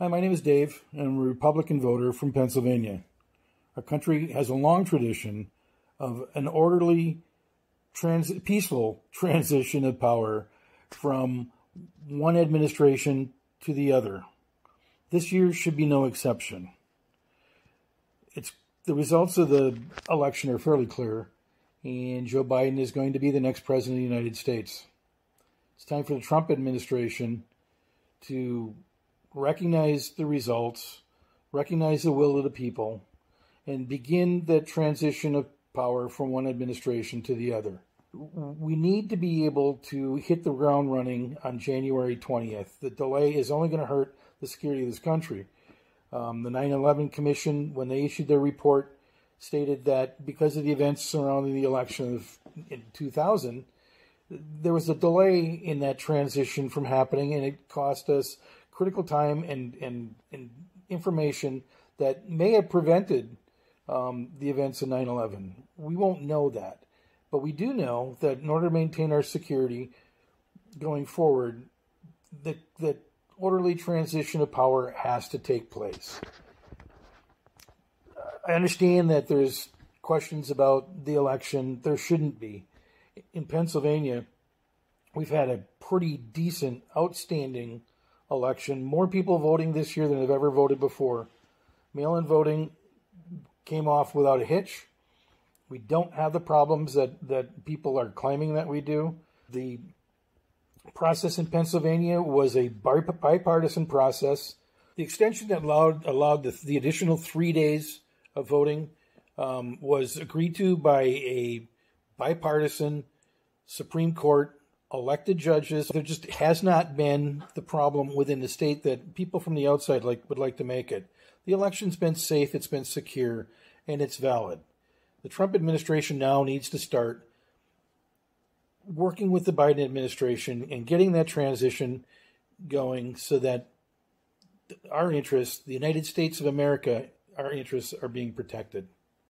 Hi, my name is Dave, and I'm a Republican voter from Pennsylvania. Our country has a long tradition of an orderly, trans- peaceful transition of power from one administration to the other. This year should be no exception. It's the results of the election are fairly clear, and Joe Biden is going to be the next president of the United States. It's time for the Trump administration to recognize the results, recognize the will of the people, and begin the transition of power from one administration to the other. We need to be able to hit the ground running on January 20th. The delay is only going to hurt the security of this country. Um, the 9 11 Commission, when they issued their report, stated that because of the events surrounding the election of in 2000, there was a delay in that transition from happening, and it cost us critical time and, and, and information that may have prevented um, the events of 9 11. We won't know that. But we do know that in order to maintain our security going forward, that, that orderly transition of power has to take place. I understand that there's questions about the election. There shouldn't be. In Pennsylvania, we've had a pretty decent, outstanding election. More people voting this year than have ever voted before. Mail in voting came off without a hitch. We don't have the problems that, that people are claiming that we do. The process in Pennsylvania was a bipartisan process. The extension that allowed, allowed the, the additional three days of voting um, was agreed to by a bipartisan Supreme Court elected judges. There just has not been the problem within the state that people from the outside like would like to make it. The election's been safe, it's been secure, and it's valid. The Trump administration now needs to start working with the Biden administration and getting that transition going so that our interests, the United States of America, our interests are being protected.